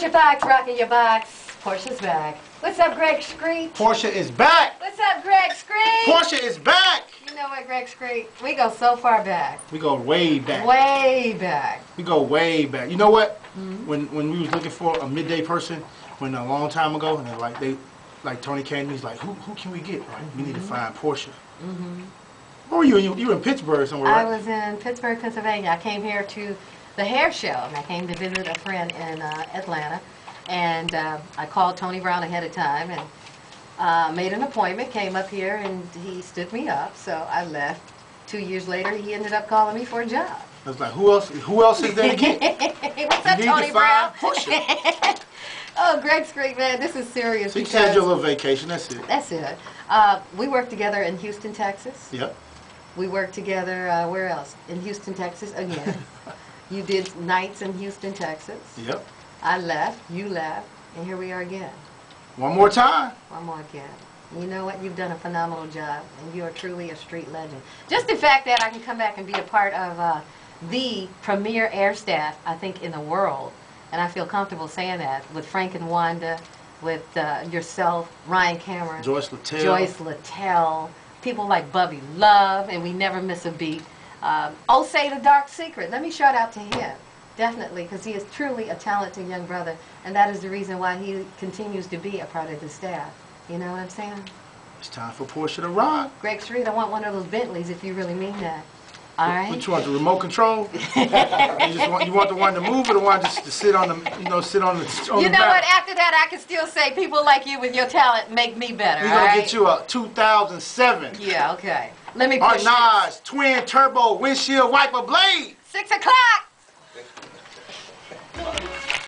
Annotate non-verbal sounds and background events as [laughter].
your box, rocking your box. Porsche's back. What's up, Greg Street? Porsche is back. What's up, Greg Street? Porsche is back. You know what, Greg Street? We go so far back. We go way back. Way back. We go way back. You know what? Mhm. When when we was looking for a midday person, when a long time ago, and they're like they, like Tony came, he's like, who who can we get? Right? We need to find Porsche. hmm Where were you? You, you were in Pittsburgh somewhere, I was in Pittsburgh, Pennsylvania. I came here to the hair show, and I came to visit a friend in uh, Atlanta. And uh, I called Tony Brown ahead of time and uh, made an appointment, came up here, and he stood me up. So I left. Two years later, he ended up calling me for a job. I was like, who else? Who else is there? [laughs] What's up, You need to Tony Brown? [laughs] oh, Greg's great, man. This is serious. So you had your little vacation. That's it. That's it. Uh, we worked together in Houston, Texas. Yep. We worked together, uh, where else? In Houston, Texas again. [laughs] you did nights in Houston, Texas. Yep. I left, you left, and here we are again. One more time. One more again. You know what? You've done a phenomenal job, and you are truly a street legend. Just the fact that I can come back and be a part of uh, the premier air staff, I think, in the world, and I feel comfortable saying that, with Frank and Wanda, with uh, yourself, Ryan Cameron, Joyce Littel. Joyce Littel, people like Bubby Love, and we never miss a beat. Um, say the Dark Secret, let me shout out to him, definitely, because he is truly a talented young brother, and that is the reason why he continues to be a part of the staff. You know what I'm saying? It's time for Porsche to rock. Greg Street, I want one of those Bentleys if you really mean that. All right? Which one? the remote control? [laughs] you just want you want the one to move or the one just to sit on the you know sit on the on You know what? After that, I can still say people like you with your talent make me better. We're gonna right? get you a 2007 Yeah, okay. Let me push this. Arnage twin turbo windshield wiper blade. Six o'clock.